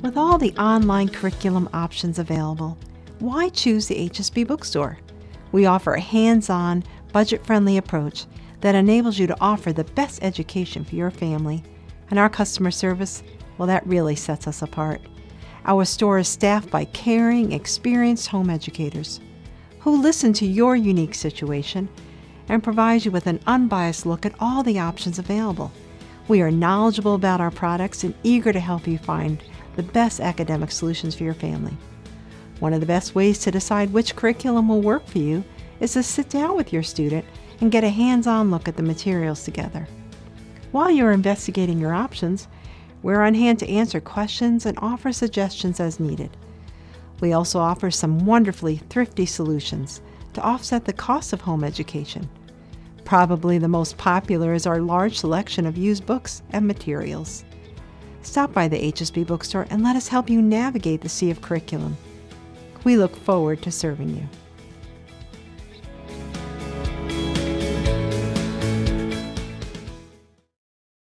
With all the online curriculum options available, why choose the HSB bookstore? We offer a hands on, budget friendly approach that enables you to offer the best education for your family. And our customer service, well, that really sets us apart. Our store is staffed by caring, experienced home educators who listen to your unique situation and provide you with an unbiased look at all the options available. We are knowledgeable about our products and eager to help you find the best academic solutions for your family. One of the best ways to decide which curriculum will work for you is to sit down with your student and get a hands on look at the materials together. While you're investigating your options, we're on hand to answer questions and offer suggestions as needed. We also offer some wonderfully thrifty solutions to offset the cost of home education. Probably the most popular is our large selection of used books and materials. Stop by the HSB bookstore and let us help you navigate the sea of curriculum. We look forward to serving you.